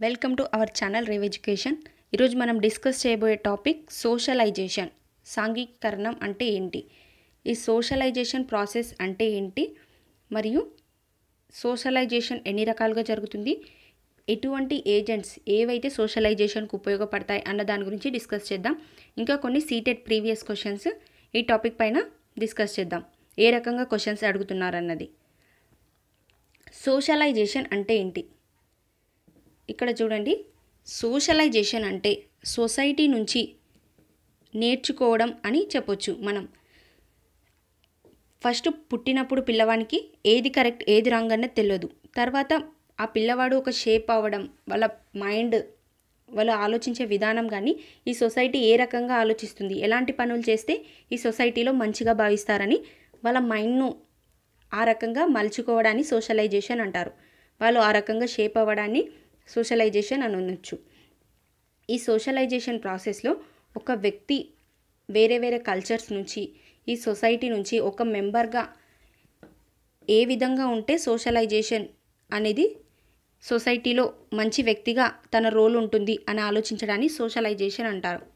Welcome to our channel Rev Education. ఈరోజు మనం discuss చేయబోయే టాపిక్ సోషలైజేషన్. సాంఘీకరణం అంటే ఏంటి? ఈ సోషలైజేషన్ ప్రాసెస్ అంటే ఏంటి? మరియు సోషలైజేషన్ ఎన్ని రకాలుగా జరుగుతుంది? ఎటువంటి ఏజెంట్స్ ఏవైతే సోషలైజేషన్కు ఉపయోగపడతాయి అన్న దాని గురించి డిస్కస్ చేద్దాం. ఇంకా కొన్ని సీటెడ్ ప్రీవియస్ క్వశ్చన్స్ ఈ టాపిక్ పైన డిస్కస్ చేద్దాం. ఏ రకంగా క్వశ్చన్స్ అడుగుతున్నారన్నది. సోషలైజేషన్ అంటే ఏంటి? ఇక్కడ చూడండి. సోషలైజేషన్ అంటే సొసైటీ నుంచి నేర్చుకోవడం అని చెప్పొచ్చు మనం. ఫస్ట్ పుట్టినప్పుడు పిల్లవానికి ఏది కరెక్ట్ ఏది రాంగ్ అనేది తెలియదు తర్వాత ఆ పిల్లవాడు ఒక షేప్ అవ్వడం వాళ్ళ మైండ్ వాళ్ళు ఆలోచించే విధానం కానీ ఈ సొసైటీ ఏ రకంగా ఆలోచిస్తుంది ఎలాంటి పనులు చేస్తే ఈ సొసైటీలో మంచిగా భావిస్తారని వాళ్ళ మైండ్ను ఆ రకంగా మలుచుకోవడాన్ని సోషలైజేషన్ అంటారు. వాళ్ళు ఆ రకంగా షేప్ అవ్వడాన్ని సోషలైజేషన్ అని అనొచ్చు. ఈ సోషలైజేషన్ ప్రాసెస్లో ఒక వ్యక్తి వేరే వేరే కల్చర్స్ నుంచి ఈ సొసైటీ నుంచి ఒక మెంబర్గా ఏ విధంగా ఉంటే సోషలైజేషన్ అనేది సొసైటీలో మంచి వ్యక్తిగా తన రోల్ ఉంటుంది అని ఆలోచించడాన్ని సోషలైజేషన్ అంటారు.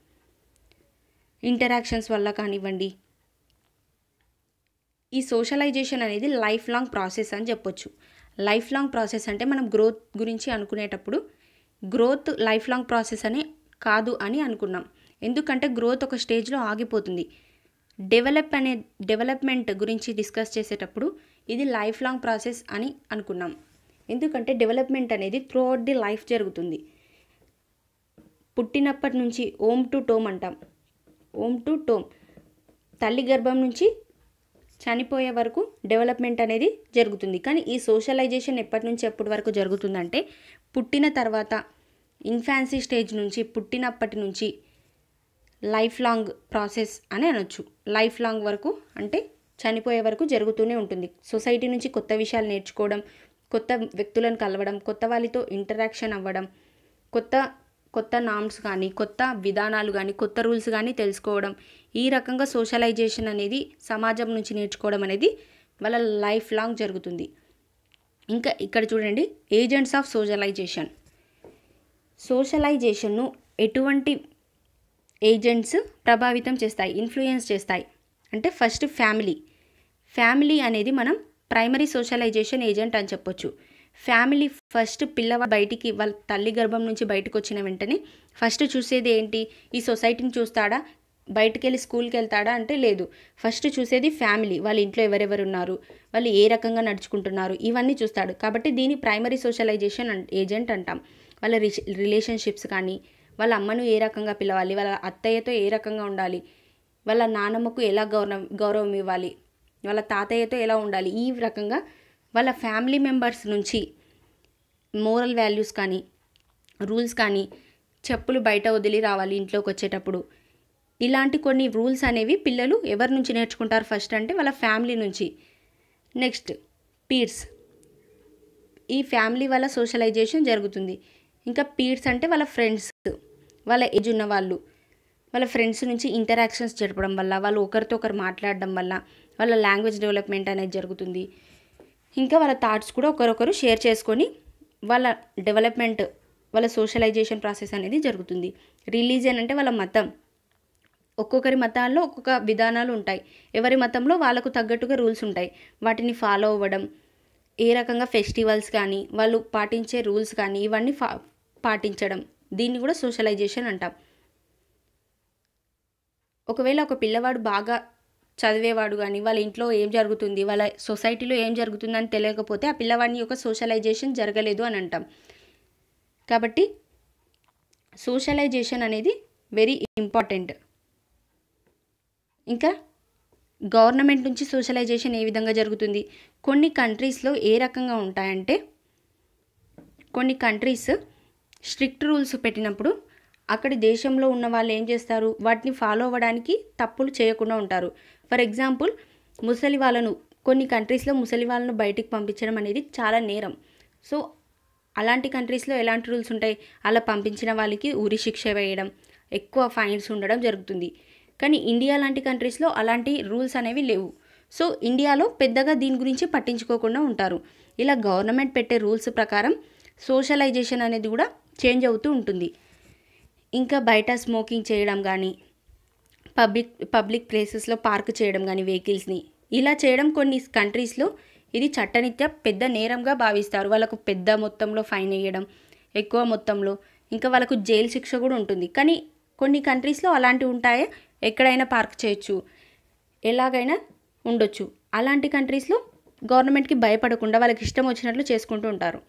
ఇంటరాక్షన్స్ వల్ల కానివ్వండి. ఈ సోషలైజేషన్ అనేది లైఫ్ లాంగ్ ప్రాసెస్ అని చెప్పొచ్చు. లైఫ్ లాంగ్ ప్రాసెస్ అంటే మనం గ్రోత్ గురించి అనుకునేటప్పుడు గ్రోత్ లైఫ్ లాంగ్ ప్రాసెస్ అని కాదు అని అనుకున్నాం. ఎందుకంటే గ్రోత్ ఒక స్టేజ్లో ఆగిపోతుంది. డెవలప్ అనే డెవలప్మెంట్ గురించి డిస్కస్ చేసేటప్పుడు ఇది లైఫ్ లాంగ్ ప్రాసెస్ అని అనుకున్నాం. ఎందుకంటే డెవలప్మెంట్ అనేది త్రూ అవుట్ ది లైఫ్ జరుగుతుంది. పుట్టినప్పటి నుంచి ఓమ్ టు టోమ్ అంటాం. Womb to tomb. తల్లి గర్భం నుంచి చనిపోయే వరకు డెవలప్మెంట్ అనేది జరుగుతుంది. కానీ ఈ సోషలైజేషన్ ఎప్పటి నుంచి ఎప్పటి వరకు జరుగుతుందంటే పుట్టిన తర్వాత ఇన్ఫాన్సీ స్టేజ్ నుంచి పుట్టినప్పటి నుంచి లైఫ్ లాంగ్ ప్రాసెస్ అని అనొచ్చు. లైఫ్ లాంగ్ వరకు అంటే చనిపోయే వరకు జరుగుతూనే ఉంటుంది. సొసైటీ నుంచి కొత్త విషయాలు నేర్చుకోవడం కొత్త వ్యక్తులను కలవడం కొత్త వాళ్ళతో ఇంటరాక్షన్ అవ్వడం కొత్త కొత్త నామ్స్ కానీ కొత్త విధానాలు కానీ కొత్త రూల్స్ కానీ తెలుసుకోవడం ఈ రకంగా సోషలైజేషన్ అనేది సమాజం నుంచి నేర్చుకోవడం అనేది వాళ్ళ లైఫ్ లాంగ్ జరుగుతుంది. ఇంకా ఇక్కడ చూడండి ఏజెంట్స్ ఆఫ్ సోషలైజేషన్. సోషలైజేషన్ను ఎటువంటి ఏజెంట్స్ ప్రభావితం చేస్తాయి ఇన్ఫ్లుయెన్స్ చేస్తాయి? అంటే ఫస్ట్ ఫ్యామిలీ. ఫ్యామిలీ అనేది మనం ప్రైమరీ సోషలైజేషన్ ఏజెంట్ అని చెప్పొచ్చు. ఫ్యామిలీ ఫస్ట్ పిల్లవ బయటికి వాళ్ళ తల్లి గర్భం నుంచి బయటకు వచ్చిన వెంటనే ఫస్ట్ చూసేది ఏంటి? ఈ సొసైటీని చూస్తాడా? బయటికి వెళ్ళి స్కూల్కి వెళ్తాడా అంటే లేదు. ఫస్ట్ చూసేది ఫ్యామిలీ. వాళ్ళ ఇంట్లో ఎవరెవరు ఉన్నారు వాళ్ళు ఏ రకంగా నడుచుకుంటున్నారు? ఇవన్నీ చూస్తాడు. కాబట్టి దీని ప్రైమరీ సోషలైజేషన్ ఏజెంట్ అంటాం. వాళ్ళ రిలేషన్షిప్స్ కానీ వాళ్ళ అమ్మను ఏ రకంగా పిలవాలి? వాళ్ళ అత్తయ్యతో ఏ రకంగా ఉండాలి? వాళ్ళ నానమ్మకు ఎలా గౌరవం గౌరవం ఇవ్వాలి? వాళ్ళ తాతయ్యతో ఎలా ఉండాలి? ఈ రకంగా వాళ్ళ ఫ్యామిలీ మెంబర్స్ నుంచి మోరల్ వాల్యూస్ కానీ రూల్స్ కానీ చెప్పులు బయట వదిలి రావాలి ఇంట్లోకి వచ్చేటప్పుడు ఇలాంటి కొన్ని రూల్స్ అనేవి పిల్లలు ఎవరి నుంచి నేర్చుకుంటారు ఫస్ట్ అంటే వాళ్ళ ఫ్యామిలీ నుంచి. నెక్స్ట్ పీర్స్ ఈ ఫ్యామిలీ వల్ల సోషలైజేషన్ జరుగుతుంది. ఇంకా పీర్స్ అంటే వాళ్ళ ఫ్రెండ్స్ వాళ్ళ ఏజ్ ఉన్న వాళ్ళు. వాళ్ళ ఫ్రెండ్స్ నుంచి ఇంటరాక్షన్స్ జరపడం వల్ల వాళ్ళు ఒకరితో ఒకరు మాట్లాడడం వల్ల వాళ్ళ లాంగ్వేజ్ డెవలప్మెంట్ అనేది జరుగుతుంది. ఇంకా వాళ్ళ థాట్స్ కూడా ఒకరొకరు షేర్ చేసుకొని వాళ్ళ డెవలప్మెంట్ వాళ్ళ సోషలైజేషన్ ప్రాసెస్ అనేది జరుగుతుంది. రిలీజియన్ అంటే వాళ్ళ మతం. ఒక్కొక్కరి మతాల్లో ఒక్కొక్క విధానాలు ఉంటాయి. ఎవరి మతంలో వాళ్ళకు తగ్గట్టుగా రూల్స్ ఉంటాయి. వాటిని ఫాలో అవ్వడం ఏ రకంగా ఫెస్టివల్స్ కానీ వాళ్ళు పాటించే రూల్స్ కానీ ఇవన్నీ ఫా పాటించడం. దీన్ని కూడా సోషలైజేషన్ అంటాం. ఒకవేళ ఒక పిల్లవాడు బాగా చదివేవాడు కానీ వాళ్ళ ఇంట్లో ఏం జరుగుతుంది వాళ్ళ సొసైటీలో ఏం జరుగుతుందని తెలియకపోతే ఆ పిల్లవాడిని యొక్క సోషలైజేషన్ జరగలేదు అని అంటాం. కాబట్టి సోషలైజేషన్ అనేది వెరీ ఇంపార్టెంట్. ఇంకా గవర్నమెంట్ నుంచి సోషలైజేషన్ ఏ విధంగా జరుగుతుంది? కొన్ని కంట్రీస్లో ఏ రకంగా ఉంటాయంటే కొన్ని కంట్రీస్ స్ట్రిక్ట్ రూల్స్ పెట్టినప్పుడు అక్కడి దేశంలో ఉన్న వాళ్ళు ఏం చేస్తారు? వాటిని ఫాలో అవ్వడానికి తప్పులు చేయకుండా ఉంటారు. ఫర్ ఎగ్జాంపుల్ ముసలి వాళ్ళను కొన్ని కంట్రీస్లో ముసలి వాళ్ళను బయటికి పంపించడం అనేది చాలా నేరం. సో అలాంటి కంట్రీస్లో ఎలాంటి రూల్స్ ఉంటాయి? అలా పంపించిన వాళ్ళకి ఉరి శిక్ష వేయడం ఎక్కువ ఫైన్స్ ఉండడం జరుగుతుంది. కానీ ఇండియా లాంటి కంట్రీస్లో అలాంటి రూల్స్ అనేవి లేవు. సో ఇండియాలో పెద్దగా దీని గురించి పట్టించుకోకుండా ఉంటారు. ఇలా గవర్నమెంట్ పెట్టే రూల్స్ ప్రకారం సోషలైజేషన్ అనేది కూడా చేంజ్ అవుతూ ఉంటుంది. ఇంకా బయట స్మోకింగ్ చేయడం కానీ పబ్లిక్ పబ్లిక్ ప్లేసెస్లో పార్క్ చేయడం కానీ వెహికల్స్ని ఇలా చేయడం కొన్ని కంట్రీస్లో ఇది చట్టరీత్యా పెద్ద నేరంగా భావిస్తారు. వాళ్ళకు పెద్ద మొత్తంలో ఫైన్ వేయడం ఎక్కువ మొత్తంలో ఇంకా వాళ్ళకు జైలు శిక్ష కూడా ఉంటుంది. కానీ కొన్ని కంట్రీస్లో అలాంటివి ఉంటాయి? ఎక్కడైనా పార్క్ చేయొచ్చు ఎలాగైనా ఉండొచ్చు. అలాంటి కంట్రీస్లో గవర్నమెంట్కి భయపడకుండా వాళ్ళకి ఇష్టం వచ్చినట్లు చేసుకుంటూ ఉంటారు.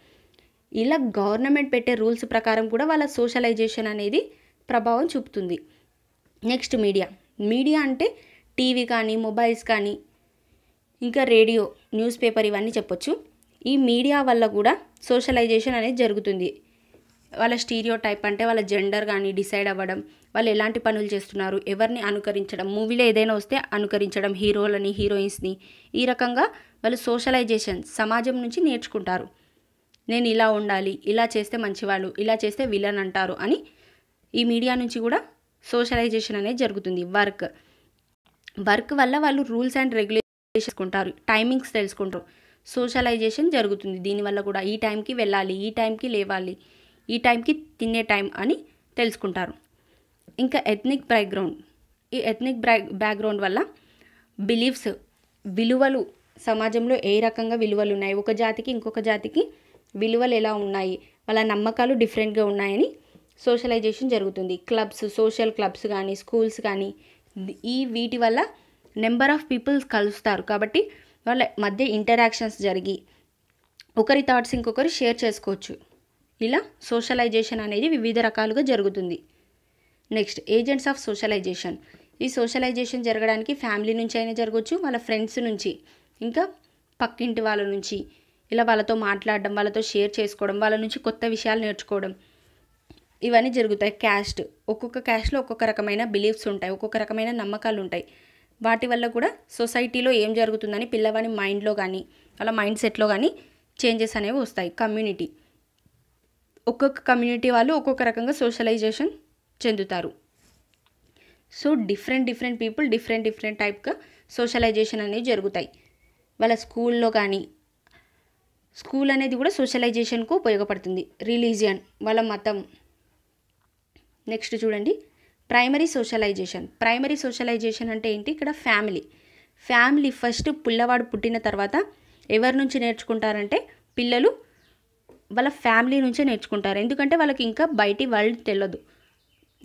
ఇలా గవర్నమెంట్ పెట్టే రూల్స్ ప్రకారం కూడా వాళ్ళ సోషలైజేషన్ అనేది ప్రభావం చూపుతుంది. Next media. మీడియా అంటే టీవీ కానీ మొబైల్స్ కానీ ఇంకా రేడియో న్యూస్ పేపర్ ఇవన్నీ చెప్పొచ్చు. ఈ మీడియా వల్ల కూడా సోషలైజేషన్ అనేది జరుగుతుంది. వాళ్ళ స్టీరియో టైప్ అంటే వాళ్ళ జెండర్ కానీ డిసైడ్ అవ్వడం వాళ్ళు ఎలాంటి పనులు చేస్తున్నారు ఎవరిని అనుకరించడం మూవీలో ఏదైనా వస్తే అనుకరించడం హీరోలని హీరోయిన్స్ని ఈ రకంగా వాళ్ళు సోషలైజేషన్ సమాజం నుంచి నేర్చుకుంటారు. నేను ఇలా ఉండాలి ఇలా చేస్తే మంచివాళ్ళు ఇలా చేస్తే విలన్ అంటారు అని ఈ మీడియా నుంచి కూడా సోషలైజేషన్ అనేది జరుగుతుంది వర్క్. వర్క్ వల్ల వాళ్ళు రూల్స్ అండ్ రెగ్యులేషన్స్ చేసుకుంటారు టైమింగ్స్ తెలుసుకుంటారు. సోషలైజేషన్ జరుగుతుంది దీనివల్ల కూడా ఈ టైంకి వెళ్ళాలి ఈ టైంకి లేవాలి ఈ టైంకి తినే టైం అని తెలుసుకుంటారు. ఇంకా ఎథ్నిక్ బ్యాక్గ్రౌండ్ ఈ ఎథ్నిక్ బ్యాక్గ్రౌండ్ వల్ల బిలీఫ్స్ విలువలు సమాజంలో ఏ రకంగా విలువలు ఉన్నాయి? ఒక జాతికి ఇంకొక జాతికి విలువలు ఎలా ఉన్నాయి? వాళ్ళ నమ్మకాలు డిఫరెంట్గా ఉన్నాయని సోషలైజేషన్ జరుగుతుంది. క్లబ్స్ సోషల్ క్లబ్స్ కానీ స్కూల్స్ కానీ ఈ వీటి వల్ల నెంబర్ ఆఫ్ పీపుల్స్ కలుస్తారు. కాబట్టి వాళ్ళ మధ్య ఇంటరాక్షన్స్ జరిగి ఒకరి థాట్స్ ఇంకొకరు షేర్ చేసుకోవచ్చు. ఇలా సోషలైజేషన్ అనేది వివిధ రకాలుగా జరుగుతుంది. Next agents of socialization. ఈ సోషలైజేషన్ జరగడానికి ఫ్యామిలీ నుంచి అయినా జరగవచ్చు వాళ్ళ ఫ్రెండ్స్ నుంచి. ఇంకా పక్కింటి వాళ్ళ నుంచి. ఇలా వాళ్ళతో మాట్లాడడం వాళ్ళతో షేర్ చేసుకోవడం వాళ్ళ నుంచి కొత్త విషయాలు నేర్చుకోవడం. ఇవన్నీ జరుగుతాయి. క్యాస్ట్. ఒక్కొక్క క్యాస్ట్లో ఒక్కొక్క రకమైన బిలీఫ్స్ ఉంటాయి ఒక్కొక్క రకమైన నమ్మకాలు ఉంటాయి. వాటి వల్ల కూడా సొసైటీలో ఏం జరుగుతుందని పిల్లవాడి మైండ్లో కానీ వాళ్ళ మైండ్ సెట్లో కానీ చేంజెస్ అనేవి వస్తాయి. కమ్యూనిటీ. ఒక్కొక్క కమ్యూనిటీ వాళ్ళు ఒక్కొక్క రకంగా సోషలైజేషన్ చెందుతారు. So different different people different different టైప్గా socialization అనేవి జరుగుతాయి. వాళ్ళ స్కూల్లో కానీ స్కూల్ అనేది కూడా సోషలైజేషన్కు ఉపయోగపడుతుంది. రిలీజియన్ వాళ్ళ మతం. నెక్స్ట్ చూడండి. Primary socialisation. ప్రైమరీ సోషలైజేషన్ అంటే ఏంటి? ఇక్కడ ఫ్యామిలీ. ఫ్యామిలీ ఫస్ట్ పిల్లవాడు పుట్టిన తర్వాత ఎవరి నుంచి నేర్చుకుంటారంటే పిల్లలు వాళ్ళ ఫ్యామిలీ నుంచే నేర్చుకుంటారు. ఎందుకంటే వాళ్ళకి ఇంకా బయటి వరల్డ్ తెలియదు.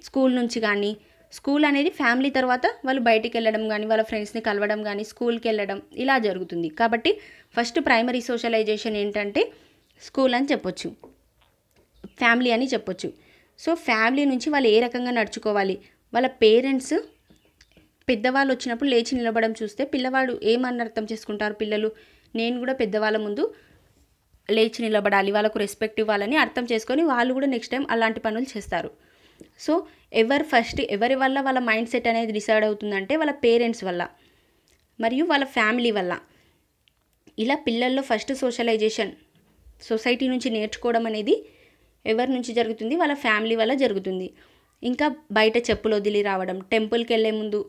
స్కూల్ నుంచి కానీ స్కూల్ అనేది ఫ్యామిలీ తర్వాత వాళ్ళు బయటికి వెళ్ళడం కానీ వాళ్ళ ఫ్రెండ్స్ని కలవడం కానీ స్కూల్కి వెళ్ళడం ఇలా జరుగుతుంది. కాబట్టి ఫస్ట్ ప్రైమరీ సోషలైజేషన్ ఏంటంటే స్కూల్ అని చెప్పొచ్చు. ఫ్యామిలీ అని చెప్పొచ్చు. సో ఫ్యామిలీ నుంచి వాళ్ళు ఏ రకంగా నడుచుకోవాలి? వాళ్ళ పేరెంట్స్ పెద్దవాళ్ళు వచ్చినప్పుడు లేచి నిలబడడం చూస్తే పిల్లవాడు ఏమని అర్థం చేసుకుంటారు పిల్లలు? నేను కూడా పెద్దవాళ్ళ ముందు లేచి నిలబడాలి వాళ్ళకు రెస్పెక్ట్ ఇవ్వాలని అర్థం చేసుకొని వాళ్ళు కూడా నెక్స్ట్ టైం అలాంటి పనులు చేస్తారు. సో ఎవరు ఫస్ట్ ఎవరి వల్ల వాళ్ళ మైండ్ సెట్ అనేది డిసైడ్ అవుతుందంటే వాళ్ళ పేరెంట్స్ వల్ల మరియు వాళ్ళ ఫ్యామిలీ వల్ల. ఇలా పిల్లల్లో ఫస్ట్ సోషలైజేషన్ సొసైటీ నుంచి నేర్చుకోవడం అనేది ఎవరి నుంచి జరుగుతుంది? వాళ్ళ ఫ్యామిలీ వల్ల జరుగుతుంది. ఇంకా బయట చెప్పులు వదిలి రావడం టెంపుల్కి వెళ్ళే ముందు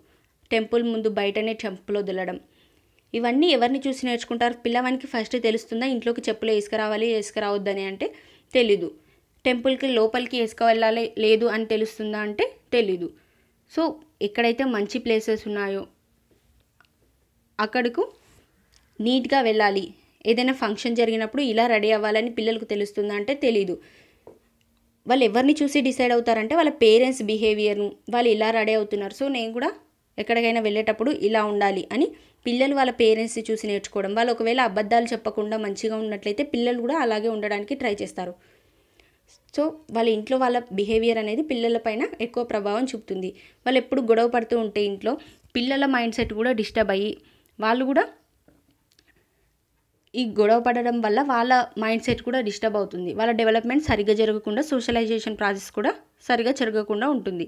టెంపుల్ ముందు బయటనే చెప్పులు వదలడం. ఇవన్నీ ఎవరిని చూసి నేర్చుకుంటారు? పిల్లవానికి ఫస్ట్ తెలుస్తుందా? ఇంట్లోకి చెప్పులు వేసుకురావాలి వేసుకురావద్దని అంటే తెలీదు. టెంపుల్కి లోపలికి వేసుకువెళ్ళాలి లేదు అని తెలుస్తుందా అంటే తెలీదు. సో ఎక్కడైతే మంచి ప్లేసెస్ ఉన్నాయో అక్కడకు నీట్గా వెళ్ళాలి. ఏదైనా ఫంక్షన్ జరిగినప్పుడు ఇలా రెడీ అవ్వాలని పిల్లలకు తెలుస్తుందా అంటే తెలీదు. వాళ్ళు ఎవరిని చూసి డిసైడ్ అవుతారంటే వాళ్ళ పేరెంట్స్ బిహేవియర్ను వాళ్ళు ఇలా రెడీ అవుతున్నారు. సో నేను కూడా ఎక్కడికైనా వెళ్ళేటప్పుడు ఇలా ఉండాలి అని పిల్లలు వాళ్ళ పేరెంట్స్ని చూసి నేర్చుకోవడం. వాళ్ళు ఒకవేళ అబద్ధాలు చెప్పకుండా మంచిగా ఉన్నట్లయితే పిల్లలు కూడా అలాగే ఉండడానికి ట్రై చేస్తారు. సో వాళ్ళ ఇంట్లో వాళ్ళ బిహేవియర్ అనేది పిల్లలపైన ఎక్కువ ప్రభావం చూపుతుంది. వాళ్ళు ఎప్పుడు గొడవ పడుతూ ఉంటే ఇంట్లో పిల్లల మైండ్ సెట్ కూడా డిస్టర్బ్ అయ్యి వాళ్ళు కూడా ఈ గొడవ పడడం వల్ల వాళ్ళ మైండ్ సెట్ కూడా డిస్టర్బ్ అవుతుంది. వాళ్ళ డెవలప్మెంట్ సరిగ్గా జరగకుండా సోషలైజేషన్ ప్రాసెస్ కూడా సరిగ్గా జరగకుండా ఉంటుంది.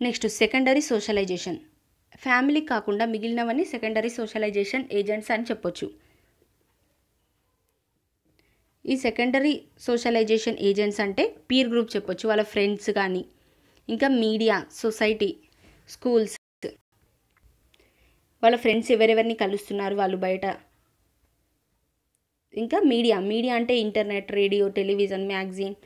నెక్స్ట్ సెకండరీ సోషలైజేషన్ ఫ్యామిలీ కాకుండా మిగిలినవన్నీ సెకండరీ సోషలైజేషన్ ఏజెంట్స్ అని చెప్పొచ్చు. ఈ సెకండరీ సోషలైజేషన్ ఏజెంట్స్ అంటే పీర్ గ్రూప్ చెప్పొచ్చు వాళ్ళ ఫ్రెండ్స్ కానీ. ఇంకా మీడియా సొసైటీ స్కూల్స్ వాళ్ళ ఫ్రెండ్స్ ఎవరెవరిని కలుస్తున్నారు వాళ్ళు బయట. ఇంకా మీడియా మీడియా అంటే internet radio television magazine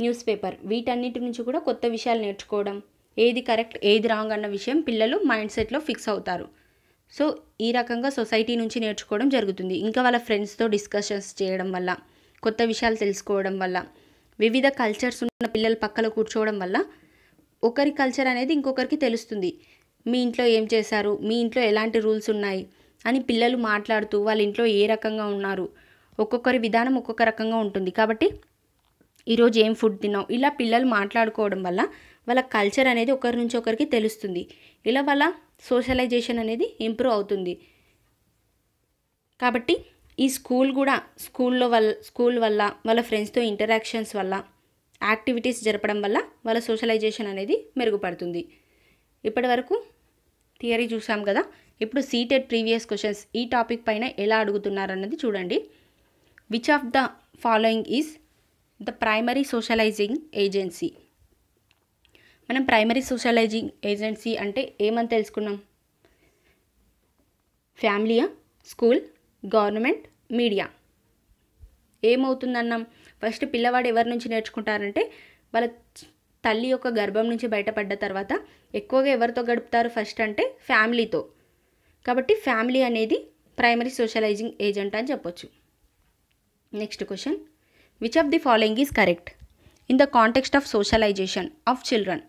newspaper వీటన్నిటి నుంచి కూడా కొత్త విషయాలు నేర్చుకోవడం ఏది కరెక్ట్ ఏది రాంగ్ అన్న విషయం పిల్లలు మైండ్ సెట్లో ఫిక్స్ అవుతారు. సో ఈ రకంగా సొసైటీ నుంచి నేర్చుకోవడం జరుగుతుంది. ఇంకా వాళ్ళ ఫ్రెండ్స్తో డిస్కషన్స్ చేయడం వల్ల. కొత్త విషయాలు తెలుసుకోవడం వల్ల వివిధ కల్చర్స్ ఉన్న పిల్లలు పక్కన కూర్చోవడం వల్ల ఒకరి కల్చర్ అనేది ఇంకొకరికి తెలుస్తుంది. మీ ఇంట్లో ఏం చేశారు? మీ ఇంట్లో ఎలాంటి రూల్స్ ఉన్నాయి? అని పిల్లలు మాట్లాడుతూ వాళ్ళ ఇంట్లో ఏ రకంగా ఉన్నారు? ఒక్కొక్కరి విధానం ఒక్కొక్క రకంగా ఉంటుంది. కాబట్టి ఈరోజు ఏం ఫుడ్ తిన్నావు? ఇలా పిల్లలు మాట్లాడుకోవడం వల్ల వాళ్ళ కల్చర్ అనేది ఒకరి నుంచి ఒకరికి తెలుస్తుంది. ఇలా వాళ్ళ సోషలైజేషన్ అనేది ఇంప్రూవ్ అవుతుంది. కాబట్టి ఈ స్కూల్ కూడా స్కూల్లో వల్ల స్కూల్ వల్ల వాళ్ళ ఫ్రెండ్స్తో ఇంటరాక్షన్స్ వల్ల యాక్టివిటీస్ జరపడం వల్ల వాళ్ళ సోషలైజేషన్ అనేది మెరుగుపడుతుంది. ఇప్పటి వరకు థియరీ చూసాం కదా ఇప్పుడు సీటెడ్ ప్రీవియస్ క్వశ్చన్స్ ఈ టాపిక్ పైన ఎలా అడుగుతున్నారన్నది చూడండి. Which of the following is the primary socializing agency మనం ప్రైమరీ సోషలైజింగ్ ఏజెన్సీ అంటే ఏమని తెలుసుకున్నాం? ఫ్యామిలీయా స్కూల్ గవర్నమెంట్ మీడియా. ఏమవుతుందన్నాం? ఫస్ట్ పిల్లవాడు ఎవరి నుంచి నేర్చుకుంటారంటే వాళ్ళ తల్లి యొక్క గర్భం నుంచి బయటపడ్డ తర్వాత ఎక్కువగా ఎవరితో గడుపుతారు ఫస్ట్ అంటే ఫ్యామిలీతో. కాబట్టి ఫ్యామిలీ అనేది ప్రైమరీ సోషలైజింగ్ ఏజెంట్ అని చెప్పొచ్చు. Next question. Which of the following is correct in the context of socialization of children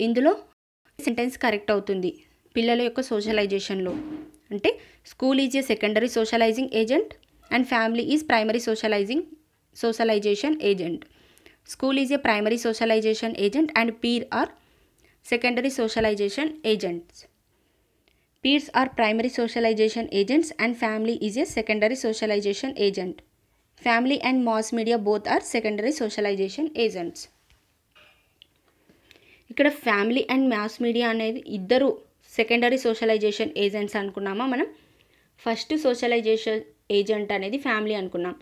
ఇందులో సెంటెన్స్ కరెక్ట్ అవుతుంది. పిల్లల యొక్క సోషలైజేషన్లో అంటే school is a secondary socializing agent and family is primary socializing socialization agent school is a primary socialization agent and peer are secondary socialization agents peers are primary socialization agents and family is a secondary socialization agent family and mass media both are secondary socialization agents ఇక్కడ family and mass media అనేది ఇద్దరు secondary socialization agents అనుకున్నామా మనం? First socialization agent అనేది family అనుకున్నాం.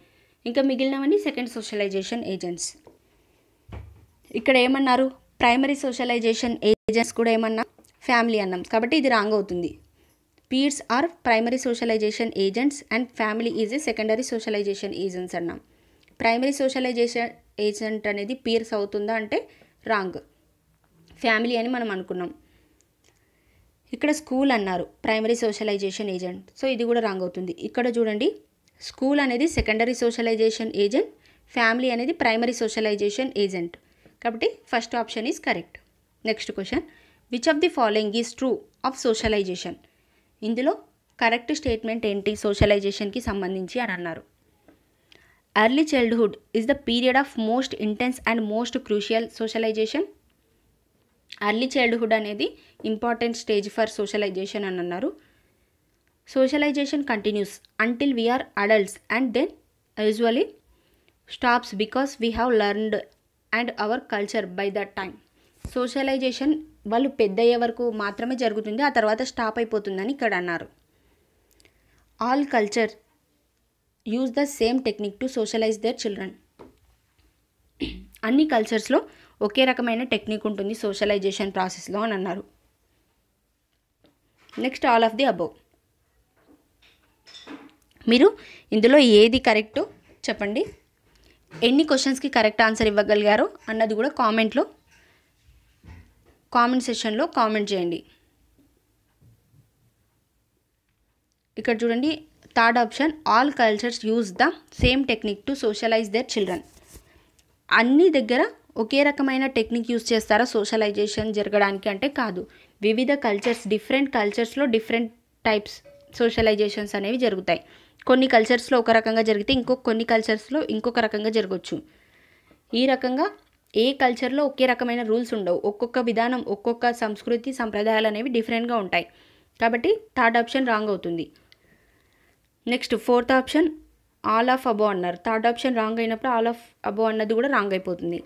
ఇంకా మిగిలినవన్నీ second socialisation agents ఇక్కడ ఏమన్నారు? ప్రైమరీ సోషలైజేషన్ ఏజెంట్స్ కూడా ఏమన్నా? ఫ్యామిలీ అన్నాం. కాబట్టి ఇది రాంగ్ అవుతుంది. Peers are primary socialization agents and family is a secondary socialization agents అన్నాం. ప్రైమరీ సోషలైజేషన్ ఏజెంట్ అనేది పీర్స్ అవుతుందా అంటే రాంగ్ ఫ్యామిలీ అని మనం అనుకున్నాం. ఇక్కడ స్కూల్ అన్నారు ప్రైమరీ సోషలైజేషన్ ఏజెంట్. సో ఇది కూడా రాంగ్ అవుతుంది. ఇక్కడ చూడండి స్కూల్ అనేది సెకండరీ సోషలైజేషన్ ఏజెంట్ ఫ్యామిలీ అనేది ప్రైమరీ సోషలైజేషన్ ఏజెంట్. కాబట్టి first option is correct next question which of the following is true of socialization ఇందులో కరెక్ట్ స్టేట్మెంట్ ఏంటి సోషలైజేషన్కి సంబంధించి అని అన్నారు. Early childhood is the period of most intense and most crucial socialization early childhood అనేది important stage for socialization అని అన్నారు. Socialization continues until we are adults and then usually stops because we have learned and our culture by that time socialization వాళ్ళు పెద్ద అయ్యే వరకు మాత్రమే జరుగుతుంది ఆ తర్వాత స్టాప్ అయిపోతుందని ఇక్కడ అన్నారు. All culture use the same technique to socialize their children అన్ని కల్చర్స్లో ఒకే రకమైన టెక్నిక్ ఉంటుంది సోషలైజేషన్ ప్రాసెస్లో అని అన్నారు. Next all of the above. మీరు ఇందులో ఏది కరెక్ట్ చెప్పండి. ఎన్ని క్వశ్చన్స్కి కరెక్ట్ ఆన్సర్ ఇవ్వగలిగారో అన్నది కూడా కామెంట్లో కామెంట్ సెషన్లో కామెంట్ చేయండి. ఇక్కడ చూడండి third option all cultures use the same technique to socialize their children. అన్ని దగ్గర ఒకే రకమైన టెక్నిక్ యూస్ చేస్తారా సోషలైజేషన్ జరగడానికి అంటే కాదు. వివిధ కల్చర్స్ డిఫరెంట్ కల్చర్స్లో డిఫరెంట్ టైప్స్ సోషలైజేషన్స్ అనేవి జరుగుతాయి. కొన్ని కల్చర్స్లో ఒక రకంగా జరిగితే ఇంకొక కొన్ని కల్చర్స్లో ఇంకొక రకంగా జరగవచ్చు ఈ రకంగా ఏ కల్చర్లో ఒకే రకమైన రూల్స్ ఉండవు. ఒక్కొక్క విధానం ఒక్కొక్క సంస్కృతి సంప్రదాయాలు అనేవి డిఫరెంట్గా ఉంటాయి. కాబట్టి థర్డ్ ఆప్షన్ రాంగ్ అవుతుంది. Next fourth option all of above అన్నారు. థర్డ్ ఆప్షన్ రాంగ్ అయినప్పుడు ఆల్ ఆఫ్ అబో అన్నది కూడా రాంగ్ అయిపోతుంది.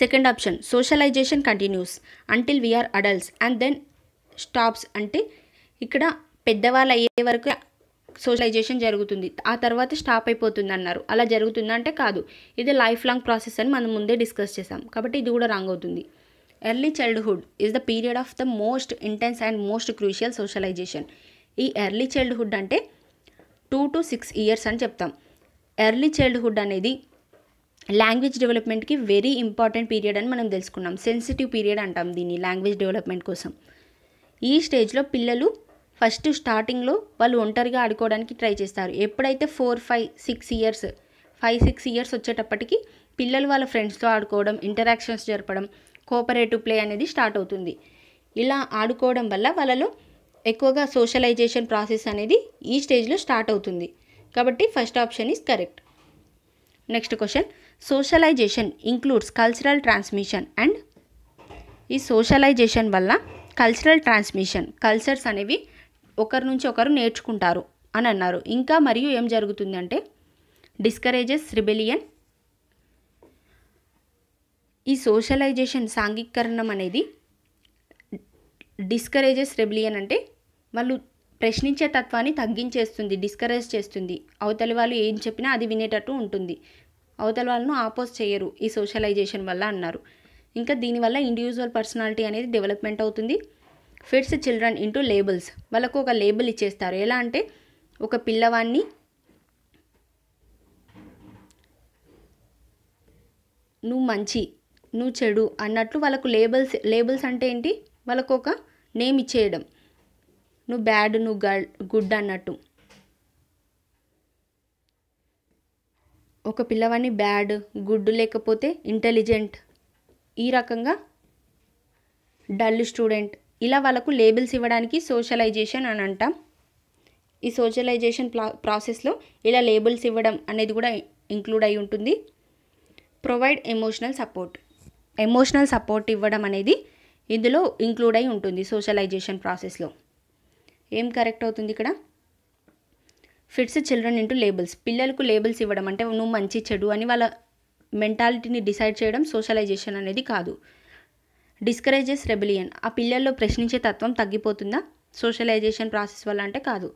Second option socialization continues until we are adults and then stops అంటే ఇక్కడ పెద్దవాళ్ళు అయ్యే వరకు సోషలైజేషన్ జరుగుతుంది. ఆ తర్వాత స్టాప్ అయిపోతుంది అన్నారు. అలా జరుగుతుందా అంటే కాదు. ఇది లైఫ్ లాంగ్ ప్రాసెస్ అని మనం ముందే డిస్కస్ చేసాం కాబట్టి ఇది కూడా రాంగ్ అవుతుంది. Early childhood is the period of the most intense and most crucial socialization ఈ ఎర్లీ చైల్డ్హుడ్ అంటే టూ టు సిక్స్ ఇయర్స్ అని చెప్తాం. ఎర్లీ చైల్డ్హుడ్ అనేది లాంగ్వేజ్ డెవలప్మెంట్కి వెరీ ఇంపార్టెంట్ పీరియడ్ అని మనం తెలుసుకున్నాం. సెన్సిటివ్ పీరియడ్ అంటాం దీన్ని లాంగ్వేజ్ డెవలప్మెంట్ కోసం. ఈ స్టేజ్లో పిల్లలు ఫస్ట్ స్టార్టింగ్లో వాళ్ళు ఒంటరిగా ఆడుకోవడానికి ట్రై చేస్తారు. ఎప్పుడైతే four five six years five six years వచ్చేటప్పటికి పిల్లలు వాళ్ళ ఫ్రెండ్స్తో ఆడుకోవడం ఇంటరాక్షన్స్ జరపడం కోఆపరేటివ్ ప్లే అనేది స్టార్ట్ అవుతుంది. ఇలా ఆడుకోవడం వల్ల వాళ్ళలో ఎక్కువగా సోషలైజేషన్ ప్రాసెస్ అనేది ఈ స్టేజ్లో స్టార్ట్ అవుతుంది. కాబట్టి first option is correct. Next question. Socialization includes cultural transmission and ఈ సోషలైజేషన్ వల్ల కల్చరల్ ట్రాన్స్మిషన్ కల్చర్స్ అనేవి ఒకరి నుంచి ఒకరు నేర్చుకుంటారు అని అన్నారు. ఇంకా మరియు ఏం జరుగుతుంది అంటే డిస్కరేజెస్ రిబెలియన్. ఈ సోషలైజేషన్ సాంఘికరణం అనేది డిస్కరేజెస్ రెబిలియన్ అంటే వాళ్ళు ప్రశ్నించే తత్వాన్ని తగ్గించేస్తుంది డిస్కరేజ్ చేస్తుంది. అవతలి వాళ్ళు ఏం చెప్పినా అది వినేటట్టు ఉంటుంది. అవతల వాళ్ళను ఆపోజ్ చేయరు ఈ సోషలైజేషన్ వల్ల అన్నారు. ఇంకా దీనివల్ల ఇండివిజువల్ పర్సనాలిటీ అనేది డెవలప్మెంట్ అవుతుంది. ఫిట్స్ చిల్డ్రన్ ఇంటూ లేబుల్స్ వాళ్ళకు ఒక లేబుల్ ఇచ్చేస్తారు. ఎలా అంటే ఒక పిల్లవాడిని నువ్వు మంచి నువ్వు చెడు అన్నట్లు వాళ్ళకు లేబుల్స్ లేబుల్స్ అంటే ఏంటి? వాళ్ళకు ఒక నేమ్ ఇచ్చేయడం. నువ్వు బ్యాడ్ నువ్వు గడ్ గుడ్ అన్నట్టు. ఒక పిల్లవాడిని బ్యాడ్ గుడ్ లేకపోతే ఇంటెలిజెంట్. ఈ రకంగా డల్ స్టూడెంట్. ఇలా వాళ్ళకు లేబుల్స్ ఇవ్వడానికి సోషలైజేషన్ అని అంటాం. ఈ సోషలైజేషన్ ప్రాసెస్లో ఇలా లేబుల్స్ ఇవ్వడం అనేది కూడా ఇంక్లూడ్ అయి ఉంటుంది. Provide emotional support. Emotional support ఇవ్వడం అనేది ఇందులో ఇంక్లూడ్ అయి ఉంటుంది సోషలైజేషన్ ప్రాసెస్లో. ఏం కరెక్ట్ అవుతుంది ఇక్కడ? Fits children into labels. పిల్లలకు లేబుల్స్ ఇవ్వడం అంటే నువ్వు మంచి చెడు అని వాళ్ళ మెంటాలిటీని డిసైడ్ చేయడం సోషలైజేషన్ అనేది కాదు. Discourages rebellion. ఆ పిల్లల్లో ప్రశ్నించే తత్వం తగ్గిపోతుందా? సోషలైజేషన్ ప్రాసెస్ వల్ల అంటే కాదు.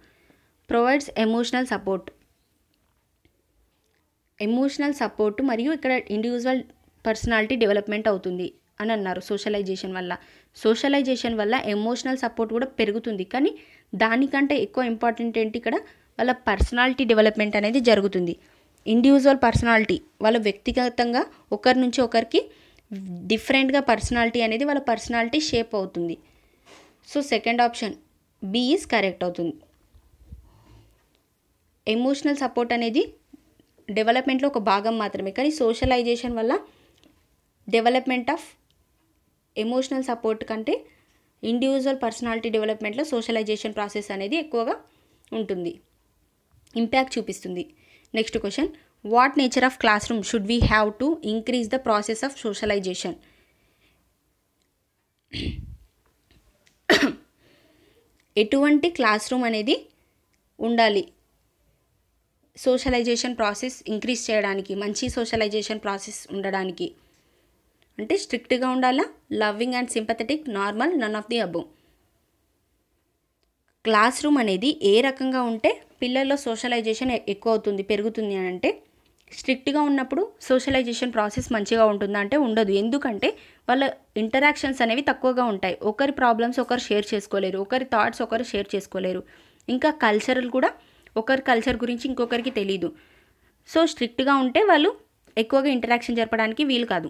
Provides emotional support. Emotional support మరియు ఇక్కడ ఇండివిజువల్ పర్సనాలిటీ డెవలప్మెంట్ అవుతుంది అని అన్నారు సోషలైజేషన్ వల్ల. సోషలైజేషన్ వల్ల ఎమోషనల్ సపోర్ట్ కూడా పెరుగుతుంది. కానీ దానికంటే ఎక్కువ ఇంపార్టెంట్ ఏంటి ఇక్కడ? వాళ్ళ పర్సనాలిటీ డెవలప్మెంట్ అనేది జరుగుతుంది. ఇండివిజువల్ పర్సనాలిటీ వాళ్ళ వ్యక్తిగతంగా ఒకరి నుంచి ఒకరికి డిఫరెంట్గా పర్సనాలిటీ అనేది వాళ్ళ పర్సనాలిటీ షేప్ అవుతుంది. So second option B is correct అవుతుంది. ఎమోషనల్ సపోర్ట్ అనేది డెవలప్మెంట్లో ఒక భాగం మాత్రమే కానీ సోషలైజేషన్ వల్ల డెవలప్మెంట్ ఆఫ్ ఎమోషనల్ సపోర్ట్ కంటే ఇండివిజువల్ పర్సనాలిటీ డెవలప్మెంట్లో సోషలైజేషన్ ప్రాసెస్ అనేది ఎక్కువగా ఉంటుంది. ఇంపాక్ట్ చూపిస్తుంది. Next question what nature of classroom should we have to increase the process of socialization ఎటువంటి క్లాస్ రూమ్ అనేది ఉండాలి? సోషలైజేషన్ ప్రాసెస్ ఇంక్రీజ్ చేయడానికి మంచి సోషలైజేషన్ ప్రాసెస్ ఉండడానికి. అంటే స్ట్రిక్ట్గా ఉండాలా? Loving and sympathetic normal none of the above classroom అనేది ఏ రకంగా ఉంటే పిల్లల్లో సోషలైజేషన్ ఎక్కువ అవుతుంది పెరుగుతుంది అని అంటే స్ట్రిక్ట్గా ఉన్నప్పుడు సోషలైజేషన్ ప్రాసెస్ మంచిగా ఉంటుందా అంటే ఉండదు. ఎందుకంటే వాళ్ళ ఇంటరాక్షన్స్ అనేవి తక్కువగా ఉంటాయి. ఒకరి ప్రాబ్లమ్స్ ఒకరు షేర్ చేసుకోలేరు ఒకరి థాట్స్ ఒకరు షేర్ చేసుకోలేరు. ఇంకా కల్చరల్ కూడా ఒకరి కల్చర్ గురించి ఇంకొకరికి తెలియదు సో స్ట్రిక్ట్గా ఉంటే వాళ్ళు ఎక్కువగా ఇంటరాక్షన్ జరపడానికి వీలు కాదు.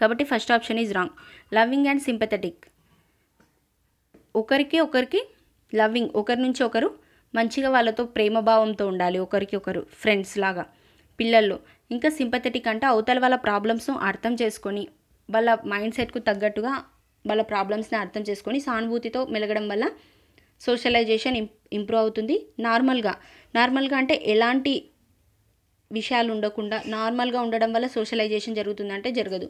కాబట్టి first option is wrong. Loving and sympathetic. ఒకరికి ఒకరికి లవ్వింగ్. ఒకరి నుంచి ఒకరు మంచిగా వాళ్ళతో ప్రేమ భావంతో ఉండాలి. ఒకరికి ఒకరు ఫ్రెండ్స్ లాగా పిల్లల్లో. ఇంకా సింపథెటిక్ అంటే అవతల వాళ్ళ ప్రాబ్లమ్స్ను అర్థం చేసుకొని వాళ్ళ మైండ్ సెట్కు తగ్గట్టుగా వాళ్ళ ప్రాబ్లమ్స్ని అర్థం చేసుకొని సానుభూతితో మెలగడం వల్ల సోషలైజేషన్ ఇంప్రూవ్ అవుతుంది. నార్మల్గా నార్మల్గా అంటే ఎలాంటి విషయాలు ఉండకుండా నార్మల్గా ఉండడం వల్ల సోషలైజేషన్ జరుగుతుంది అంటే జరగదు.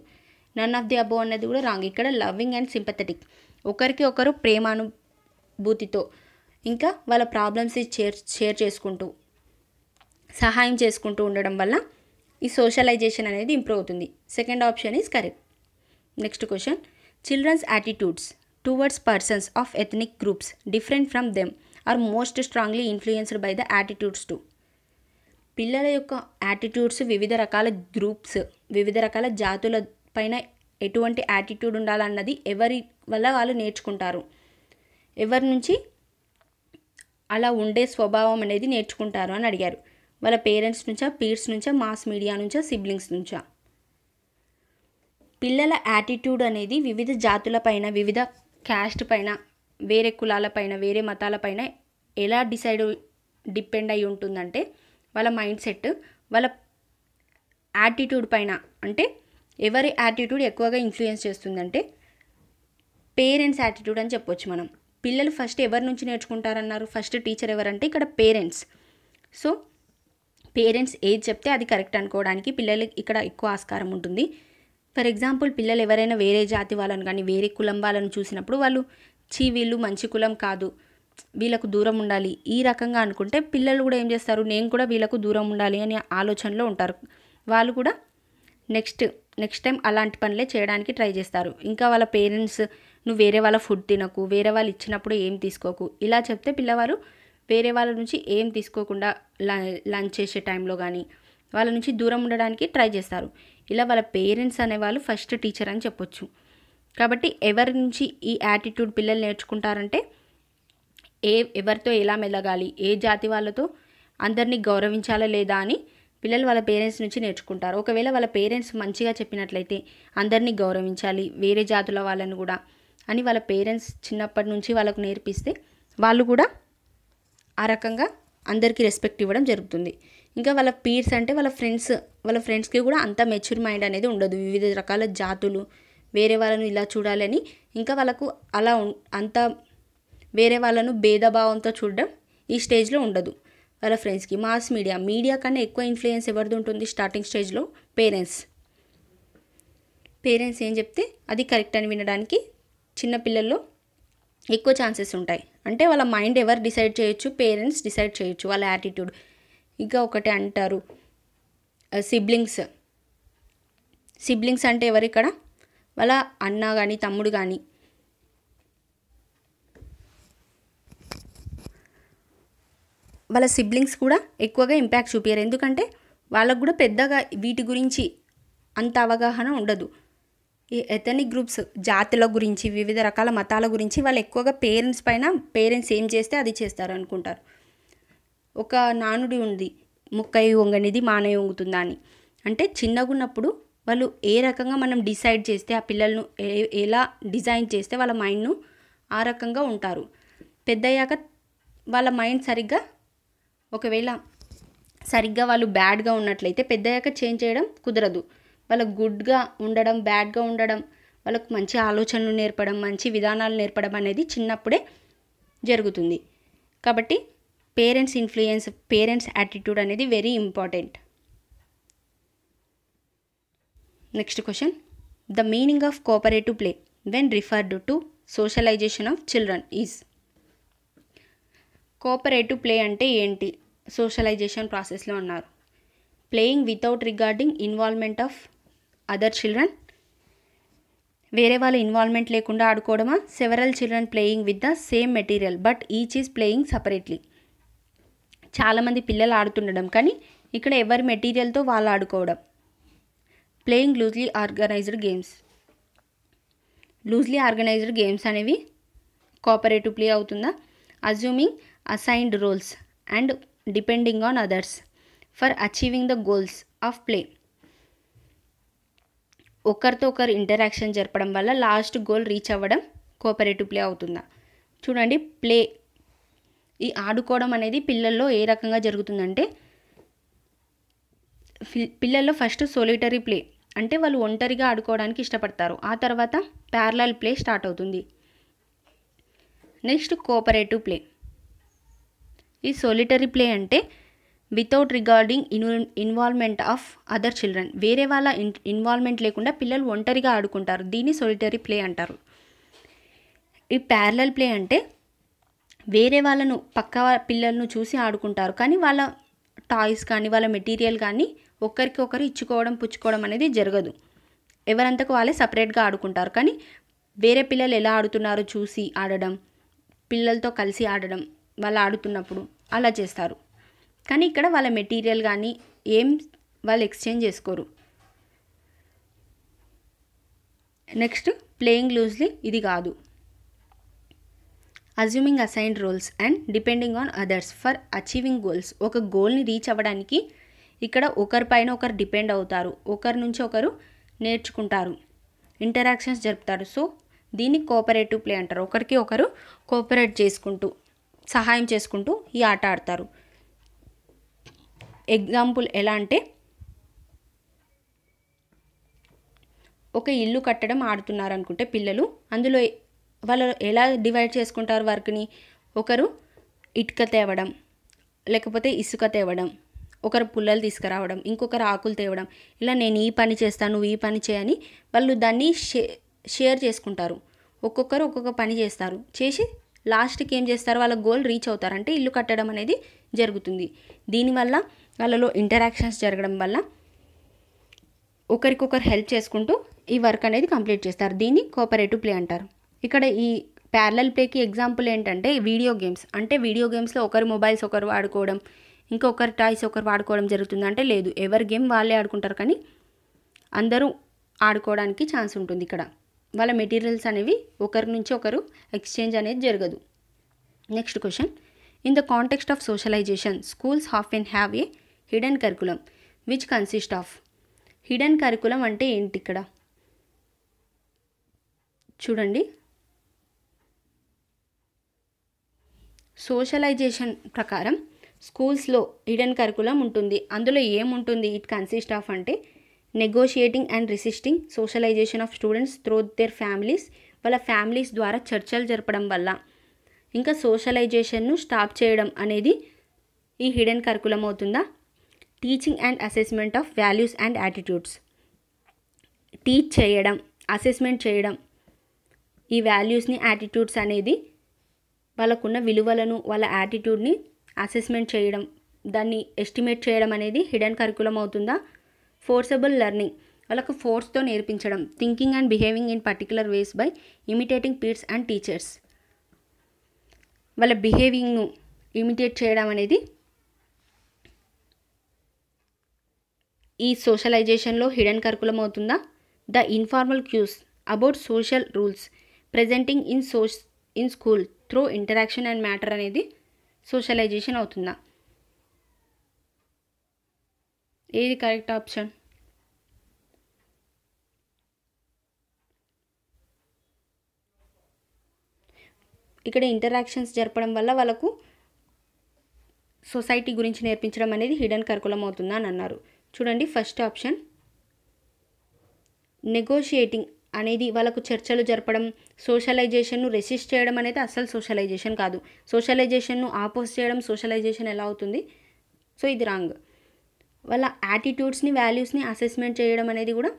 నన్ ఆఫ్ ది అబో అన్నది కూడా రాంగ్ ఇక్కడ లవ్వింగ్ అండ్ సింపథెటిక్ ఒకరికి ఒకరు సానుభూతితో ఇంకా వాళ్ళ ప్రాబ్లమ్స్ షేర్ షేర్ చేసుకుంటూ సహాయం చేసుకుంటూ ఉండడం వల్ల ఈ సోషలైజేషన్ అనేది ఇంప్రూవ్ అవుతుంది. Second option is correct next question children's attitudes towards persons of ethnic groups different from them are most strongly influenced by the attitudes to పిల్లల యొక్క యాటిట్యూడ్స్ వివిధ రకాల గ్రూప్స్ వివిధ రకాల జాతుల పైన ఎటువంటి యాటిట్యూడ్ ఉండాలన్నది ఎవరి వల్ల వాళ్ళు నేర్చుకుంటారు? ఎవరి నుంచి? అలా ఉండే స్వభావం అనేది నేర్చుకుంటారు అని అడిగారు. వాళ్ళ పేరెంట్స్ నుంచా పీర్స్ నుంచా మాస్ మీడియా నుంచా సిబ్లింగ్స్ నుంచా? పిల్లల యాటిట్యూడ్ అనేది వివిధ జాతుల పైన వివిధ క్యాస్ట్ పైన వేరే కులాల పైన వేరే మతాల పైన ఎలా డిసైడ్ డిపెండ్ అయి ఉంటుందంటే వాళ్ళ మైండ్ సెట్ వాళ్ళ యాటిట్యూడ్ పైన అంటే ఎవరి యాటిట్యూడ్ ఎక్కువగా ఇన్ఫ్లుయెన్స్ చేస్తుందంటే పేరెంట్స్ యాటిట్యూడ్ అని చెప్పొచ్చు మనం. పిల్లలు ఫస్ట్ ఎవరి నుంచి నేర్చుకుంటారన్నారు? ఫస్ట్ టీచర్ ఎవరంటే ఇక్కడ పేరెంట్స్. సో పేరెంట్స్ ఏది చెప్తే అది కరెక్ట్ అనుకోవడానికి పిల్లలకి ఇక్కడ ఎక్కువ ఆస్కారం ఉంటుంది. ఫర్ ఎగ్జాంపుల్ పిల్లలు ఎవరైనా వేరే జాతి వాళ్ళను కానీ వేరే కులం వాళ్ళని చూసినప్పుడు వాళ్ళు చీ వీళ్ళు మంచి కులం కాదు వీళ్ళకు దూరం ఉండాలి ఈ రకంగా అనుకుంటే పిల్లలు కూడా ఏం చేస్తారు? నేను కూడా వీళ్ళకు దూరం ఉండాలి అనే ఆలోచనలో ఉంటారు. వాళ్ళు కూడా నెక్స్ట్ నెక్స్ట్ టైం అలాంటి పనులే చేయడానికి ట్రై చేస్తారు. ఇంకా వాళ్ళ పేరెంట్స్ నువ్వు వేరే వాళ్ళ ఫుడ్ తినకు వేరే వాళ్ళు ఇచ్చినప్పుడు ఏం తీసుకోకు. ఇలా చెప్తే పిల్లవారు వేరే వాళ్ళ నుంచి ఏం తీసుకోకుండా లంచ్ చేసే టైంలో కానీ వాళ్ళ నుంచి దూరం ఉండడానికి ట్రై చేస్తారు. ఇలా వాళ్ళ పేరెంట్స్ అనేవాళ్ళు ఫస్ట్ టీచర్ అని చెప్పొచ్చు. కాబట్టి ఎవరి నుంచి ఈ యాటిట్యూడ్ పిల్లలు నేర్చుకుంటారంటే ఏ ఎవరితో ఎలా మెలగాలి ఏ జాతి వాళ్ళతో అందరినీ గౌరవించాలా లేదా అని పిల్లలు వాళ్ళ పేరెంట్స్ నుంచి నేర్చుకుంటారు. ఒకవేళ వాళ్ళ పేరెంట్స్ మంచిగా చెప్పినట్లయితే అందరినీ గౌరవించాలి వేరే జాతుల వాళ్ళని కూడా. అని వాళ్ళ పేరెంట్స్ చిన్నప్పటి నుంచి వాళ్ళకు నేర్పిస్తే వాళ్ళు కూడా ఆ రకంగా అందరికీ రెస్పెక్ట్ ఇవ్వడం జరుగుతుంది. ఇంకా వాళ్ళ పీర్స్ అంటే వాళ్ళ ఫ్రెండ్స్ వాళ్ళ ఫ్రెండ్స్కి కూడా అంత మెచ్యూర్ మైండ్ అనేది ఉండదు. వివిధ రకాల జాతులు వేరే వాళ్ళను ఇలా చూడాలని ఇంకా వాళ్ళకు అలా అంత వేరే వాళ్ళను భేదభావంతో చూడడం ఈ స్టేజ్లో ఉండదు వాళ్ళ ఫ్రెండ్స్కి. మాస్ మీడియా మీడియా కన్నా ఎక్కువ ఇన్ఫ్లుయెన్స్ ఎవరిది ఉంటుంది? స్టార్టింగ్ స్టేజ్లో పేరెంట్స్. పేరెంట్స్ ఏం చెప్తే అది కరెక్ట్ అని వినడానికి చిన్న పిల్లల్లో ఎక్కువ ఛాన్సెస్ ఉంటాయి. అంటే వాళ్ళ మైండ్ ఎవరు డిసైడ్ చేయొచ్చు పేరెంట్స్ డిసైడ్ చేయొచ్చు వాళ్ళ యాటిట్యూడ్. ఇంకా ఒకటి అంటారు సిబ్లింగ్స్. సిబ్లింగ్స్ అంటే ఎవరు ఇక్కడ? వాళ్ళ అన్న కానీ తమ్ముడు కానీ వాళ్ళ సిబ్లింగ్స్ కూడా ఎక్కువగా ఇంపాక్ట్ చూపించారు ఎందుకంటే వాళ్ళకు కూడా పెద్దగా వీటి గురించి అంత అవగాహన ఉండదు. ఈ ఎథనిక్ గ్రూప్స్ జాతుల గురించి వివిధ రకాల మతాల గురించి వాళ్ళు ఎక్కువగా పేరెంట్స్ పైన పేరెంట్స్ ఏం చేస్తే అది చేస్తారు అనుకుంటారు. ఒక నానుడి ఉంది ముక్కయి వంగనిది మానయ్య వంగుతుందా అని. అంటే చిన్నగా ఉన్నప్పుడు వాళ్ళు ఏ రకంగా మనం డిసైడ్ చేస్తే ఆ పిల్లలను ఎలా డిజైన్ చేస్తే వాళ్ళ మైండ్ను ఆ రకంగా ఉంటారు. పెద్దయ్యాక వాళ్ళ మైండ్ సరిగ్గా ఒకవేళ సరిగ్గా వాళ్ళు బ్యాడ్గా ఉన్నట్లయితే పెద్దయ్యాక చేంజ్ చేయడం కుదరదు. వాళ్ళకు గుడ్గా ఉండడం బ్యాడ్గా ఉండడం వాళ్ళకు మంచి ఆలోచనలు నేర్పడం మంచి విధానాలు నేర్పడం అనేది చిన్నప్పుడే జరుగుతుంది. కాబట్టి పేరెంట్స్ ఇన్ఫ్లుయెన్స్ పేరెంట్స్ యాటిట్యూడ్ అనేది very important. Next question. The meaning of cooperative play when referred to socialization of children is. Cooperative play అంటే ఏంటి? సోషలైజేషన్ ప్రాసెస్లో అన్నారు. Playing without regarding involvement of other children వేరే వాళ్ళ ఇన్వాల్వ్మెంట్ లేకుండా ఆడుకోవడమా? Several children playing with the same material but each is playing separately చాలామంది పిల్లలు ఆడుతుండడం కానీ ఇక్కడ ఎవరి మెటీరియల్తో వాళ్ళు ఆడుకోవడం? Playing loosely organized games loosely organized games అనేవి కోఆపరేటివ్ ప్లే అవుతుందా? Assuming assigned roles and depending on others for achieving the goals of play ఒకరితో ఒకరు ఇంటరాక్షన్ జరపడం వల్ల లాస్ట్ గోల్ రీచ్ అవ్వడం కోఆపరేటివ్ ప్లే అవుతుందా? చూడండి ప్లే ఈ ఆడుకోవడం అనేది పిల్లల్లో ఏ రకంగా జరుగుతుందంటే పిల్లల్లో ఫస్ట్ సోలిటరీ ప్లే అంటే వాళ్ళు ఒంటరిగా ఆడుకోవడానికి ఇష్టపడతారు. ఆ తర్వాత ప్యారలల్ ప్లే స్టార్ట్ అవుతుంది. నెక్స్ట్ కోఆపరేటివ్ ప్లే ఈ సోలిటరీ ప్లే అంటే వితౌట్ రిగార్డింగ్ ఇన్వ ఇన్వాల్వ్మెంట్ ఆఫ్ అదర్ చిల్డ్రన్ వేరే వాళ్ళ ఇన్ ఇన్వాల్వ్మెంట్ లేకుండా పిల్లలు ఒంటరిగా ఆడుకుంటారు. దీన్ని సొలిటరీ ప్లే అంటారు. ఈ ప్యారలల్ ప్లే అంటే వేరే వాళ్ళను పక్క పిల్లలను చూసి ఆడుకుంటారు. కానీ వాళ్ళ టాయ్స్ కానీ వాళ్ళ మెటీరియల్ కానీ ఒకరికి ఒకరు ఇచ్చుకోవడం పుచ్చుకోవడం అనేది జరగదు. ఎవరంతకు వాళ్ళే సపరేట్గా ఆడుకుంటారు. కానీ వేరే పిల్లలు ఎలా ఆడుతున్నారో చూసి ఆడడం పిల్లలతో కలిసి ఆడడం వాళ్ళు ఆడుతున్నప్పుడు అలా చేస్తారు. కానీ ఇక్కడ వాళ్ళ మెటీరియల్ కానీ ఏం వాళ్ళు ఎక్స్చేంజ్ చేసుకోరు. నెక్స్ట్ ప్లేయింగ్ లూజ్లీ ఇది కాదు. Assuming assigned roles and depending on others for achieving goals. ఒక గోల్ని రీచ్ అవ్వడానికి ఇక్కడ ఒకరిపైన ఒకరు డిపెండ్ అవుతారు. ఒకరి నుంచి ఒకరు నేర్చుకుంటారు. ఇంటరాక్షన్స్ జరుపుతారు. సో దీన్ని కోఆపరేటివ్ ప్లే అంటారు. ఒకరికి ఒకరు కోఆపరేట్ చేసుకుంటూ సహాయం చేసుకుంటూ ఈ ఆట ఆడతారు. ఎగ్జాంపుల్ ఎలా అంటే ఒక ఇల్లు కట్టడం ఆడుతున్నారు అనుకుంటే పిల్లలు అందులో వాళ్ళు ఎలా డివైడ్ చేసుకుంటారు వర్క్ని? ఒకరు ఇటుక తేవడం లేకపోతే ఇసుక తేవడం ఒకరు పుల్లలు తీసుకురావడం ఇంకొకరు ఆకులు తేవడం. ఇలా నేను ఈ పని చేస్తాను నువ్వు ఈ పని చేయని వాళ్ళు దాన్ని షే షేర్ చేసుకుంటారు. ఒక్కొక్కరు ఒక్కొక్క పని చేస్తారు. చేసి లాస్ట్కి ఏం చేస్తారు? వాళ్ళ గోల్ రీచ్ అవుతారు. అంటే ఇల్లు కట్టడం అనేది జరుగుతుంది. దీనివల్ల వాళ్ళలో ఇంటరాక్షన్స్ జరగడం వల్ల ఒకరికొకరు హెల్ప్ చేసుకుంటూ ఈ వర్క్ అనేది కంప్లీట్ చేస్తారు. దీన్ని కోఆపరేటివ్ ప్లే అంటారు. ఇక్కడ ఈ ప్యారలల్ ప్లేకి ఎగ్జాంపుల్ ఏంటంటే వీడియో గేమ్స్ అంటే వీడియో గేమ్స్లో ఒకరి మొబైల్స్ ఒకరు వాడుకోవడం ఇంకొకరి టాయ్స్ ఒకరు వాడుకోవడం జరుగుతుంది. అంటే లేదు ఎవరి గేమ్ వాళ్ళే ఆడుకుంటారు కానీ అందరూ ఆడుకోవడానికి ఛాన్స్ ఉంటుంది ఇక్కడ. వాళ్ళ మెటీరియల్స్ అనేవి ఒకరి నుంచి ఒకరు ఎక్స్చేంజ్ అనేది జరగదు. Next question in the context of socialization schools often have a hidden curriculum which consist of hidden curriculum అంటే ఏంటి ఇక్కడ? చూడండి. సోషలైజేషన్ ప్రకారం స్కూల్స్లో హిడెన్ కరికులం ఉంటుంది. అందులో ఏముంటుంది? ఇట్ కన్సిస్ట్ ఆఫ్ అంటే negotiating and resisting socialization of students through their families వాళ్ళ ఫ్యామిలీస్ ద్వారా చర్చలు జరపడం వల్ల. ఇంకా సోషలైజేషన్ను స్టాప్ చేయడం అనేది ఈ హిడెన్ కరికులం అవుతుందా? Teaching and assessment of values and attitudes teach చేయడం అసెస్మెంట్ చేయడం. ఈ వాల్యూస్ని యాటిట్యూడ్స్ అనేది వాళ్ళకున్న విలువలను వాళ్ళ యాటిట్యూడ్ని అసెస్మెంట్ చేయడం. దాన్ని ఎస్టిమేట్ చేయడం అనేది హిడెన్ కరికులం అవుతుందా? ఫోర్సబుల్ లెర్నింగ్ వాళ్ళకు ఫోర్స్తో నేర్పించడం. Thinking and behaving in particular ways by imitating peers and teachers వాళ్ళ బిహేవింగ్ను ఇమిటేట్ చేయడం అనేది ఈ సోషలైజేషన్లో హిడెన్ కరికులం అవుతుందా the informal cues about social rules presenting in సోష్ in school through interaction and matter అనేది సోషలైజేషన్ అవుతుందా? ఏది కరెక్ట్ ఆప్షన్? ఇక్కడ ఇంటరాక్షన్స్ జరపడం వల్ల వాళ్ళకు సొసైటీ గురించి నేర్పించడం అనేది హిడెన్ కరికులం అవుతుందా అని అన్నారు. చూడండి ఫస్ట్ ఆప్షన్ నెగోషియేటింగ్ అనేది వాళ్ళకు చర్చలు జరపడం సోషలైజేషన్ను రెసిస్ట్ చేయడం అనేది అసలు సోషలైజేషన్ కాదు. సోషలైజేషన్ను ఆపోజ్ చేయడం సోషలైజేషన్ ఎలా అవుతుంది? సో ఇది రాంగ్ వాళ్ళ యాటిట్యూడ్స్ని వాల్యూస్ని అసెస్మెంట్ చేయడం అనేది కూడా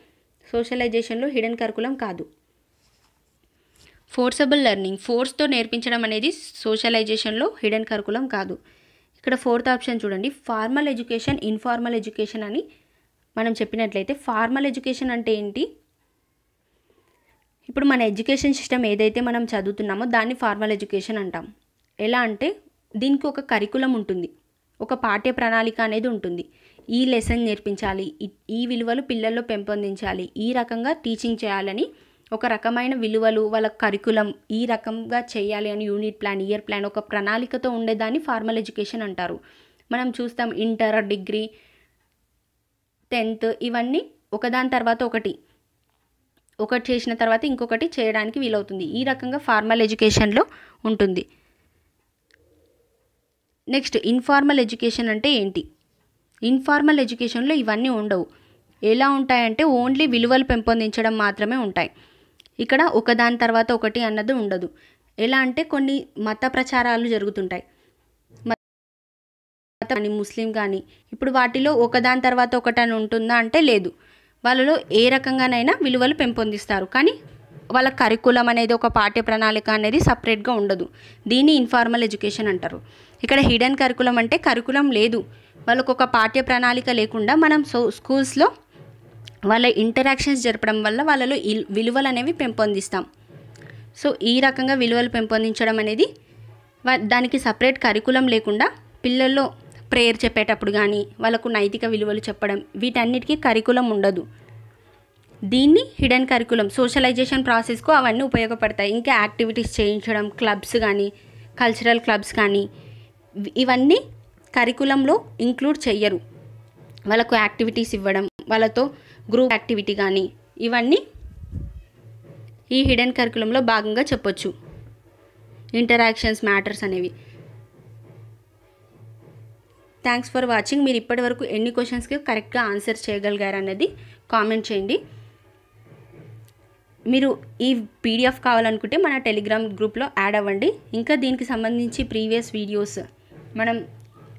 సోషలైజేషన్లో హిడెన్ కరికులం కాదు. ఫోర్సబుల్ లెర్నింగ్ ఫోర్స్తో నేర్పించడం అనేది సోషలైజేషన్లో హిడెన్ కరికులం కాదు. ఇక్కడ ఫోర్త్ ఆప్షన్ చూడండి. ఫార్మల్ ఎడ్యుకేషన్ ఇన్ఫార్మల్ ఎడ్యుకేషన్ అని మనం చెప్పినట్లయితే ఫార్మల్ ఎడ్యుకేషన్ అంటే ఏంటి? ఇప్పుడు మన ఎడ్యుకేషన్ సిస్టమ్ ఏదైతే మనం చదువుతున్నామో దాన్ని ఫార్మల్ ఎడ్యుకేషన్ అంటాం. ఎలా అంటే దీనికి ఒక కరికులం ఉంటుంది. ఒక పాఠ్య ప్రణాళిక అనేది ఉంటుంది. ఈ లెసన్ నేర్పించాలి ఈ- ఈ విలువలు పిల్లల్లో పెంపొందించాలి ఈ రకంగా టీచింగ్ చేయాలని ఒక రకమైన విలువలు వాళ్ళ కరికులం ఈ రకంగా చేయాలి అని యూనిట్ ప్లాన్ ఇయర్ ప్లాన్ ఒక ప్రణాళికతో ఉండేదాన్ని ఫార్మల్ ఎడ్యుకేషన్ అంటారు. మనం చూస్తాం ఇంటర్ డిగ్రీ టెన్త్ ఇవన్నీ ఒకదాని తర్వాత ఒకటి. ఒకటి చేసిన తర్వాత ఇంకొకటి చేయడానికి వీలవుతుంది. ఈ రకంగా ఫార్మల్ ఎడ్యుకేషన్లో ఉంటుంది. నెక్స్ట్ ఇన్ఫార్మల్ ఎడ్యుకేషన్ అంటే ఏంటి? ఇన్ఫార్మల్ ఎడ్యుకేషన్లో ఇవన్నీ ఉండవు. ఎలా ఉంటాయంటే ఓన్లీ విలువలు పెంపొందించడం మాత్రమే ఉంటాయి. ఇక్కడ ఒకదాని తర్వాత ఒకటి అన్నది ఉండదు. ఎలా అంటే కొన్ని మత ప్రచారాలు జరుగుతుంటాయి. మత కానీ ముస్లిం కానీ ఇప్పుడు వాటిలో ఒకదాని తర్వాత ఒకటి అని ఉంటుందా అంటే లేదు. వాళ్ళలో ఏ రకంగానైనా విలువలు పెంపొందిస్తారు. కానీ వాళ్ళ కరికులం అనేది ఒక పాఠ్య ప్రణాళిక అనేది సపరేట్గా ఉండదు. దీన్ని ఇన్ఫార్మల్ ఎడ్యుకేషన్ అంటారు. ఇక్కడ హిడెన్ కరికులం అంటే కరికులం లేదు. వాళ్ళకు ఒక పాఠ్య ప్రణాళిక లేకుండా మనం సో స్కూల్స్లో వాళ్ళ ఇంటరాక్షన్స్ జరపడం వల్ల వాళ్ళలో ఇల్- విలువలు అనేవి పెంపొందిస్తాం. సో ఈ రకంగా విలువలు పెంపొందించడం అనేది దానికి సపరేట్ కరికులం లేకుండా పిల్లల్లో ప్రేయర్ చెప్పేటప్పుడు కానీ వాళ్ళకు నైతిక విలువలు చెప్పడం వీటన్నిటికీ కరికులం ఉండదు. దీన్ని హిడెన్ కరికులం సోషలైజేషన్ ప్రాసెస్కు అవన్నీ ఉపయోగపడతాయి. ఇంకా యాక్టివిటీస్ చేయించడం క్లబ్స్ కానీ కల్చరల్ క్లబ్స్ కానీ ఇవన్నీ కరికులంలో ఇంక్లూడ్ చెయ్యరు. వాళ్ళకు యాక్టివిటీస్ ఇవ్వడం వాళ్ళతో గ్రూప్ యాక్టివిటీ కానీ ఇవన్నీ ఈ హిడెన్ కరికులంలో భాగంగా చెప్పొచ్చు. ఇంటరాక్షన్స్ మ్యాటర్స్ అనేవి. థ్యాంక్స్ ఫర్ వాచింగ్ మీరు ఇప్పటివరకు ఎన్ని క్వశ్చన్స్కి కరెక్ట్గా ఆన్సర్ చేయగలిగారు అన్నది కామెంట్ చేయండి. మీరు ఈ పీడిఎఫ్ కావాలనుకుంటే మన టెలిగ్రామ్ గ్రూప్లో యాడ్ అవ్వండి. ఇంకా దీనికి సంబంధించి ప్రీవియస్ వీడియోస్ మనం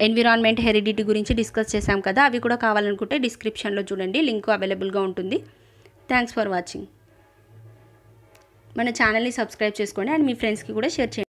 ఎన్విరాన్మెంట్ హెరిడిటీ గురించి డిస్కస్ చేశాం కదా అవి కూడా కావాలనుకుంటే డిస్క్రిప్షన్లో చూడండి లింక్ అవైలబుల్గా ఉంటుంది. Thanks for watching. మన ఛానల్ని సబ్స్క్రైబ్ చేసుకోండి అండ్ మీ ఫ్రెండ్స్కి కూడా షేర్ చేయండి.